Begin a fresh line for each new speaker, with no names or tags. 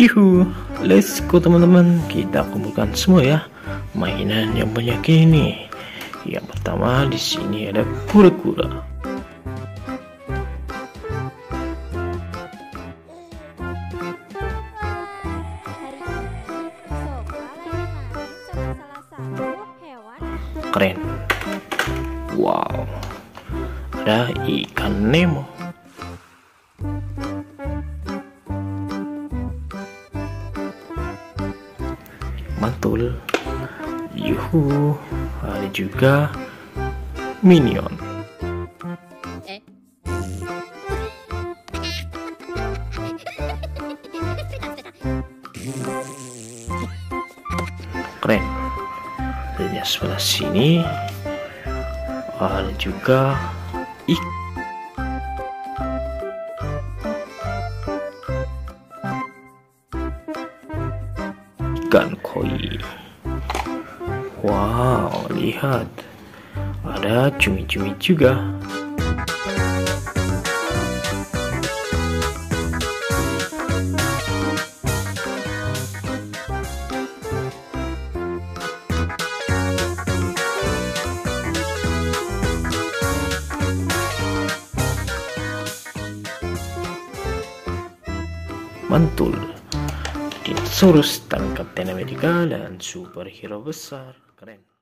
Yuhu, let's go teman-teman. Kita kumpulkan semua ya mainan yang banyak ini. Yang pertama di sini ada kura-kura. Keren. Wow. Ada ikan Nemo. Mantul yuhu ada juga minion. Keren. Dan sebelah sini ada juga ikan ikan koi. Wow, lihat. Ada cumi-cumi juga. Mantul. Dinosaurus dan Kapten Amerika dan superhero besar. Keren.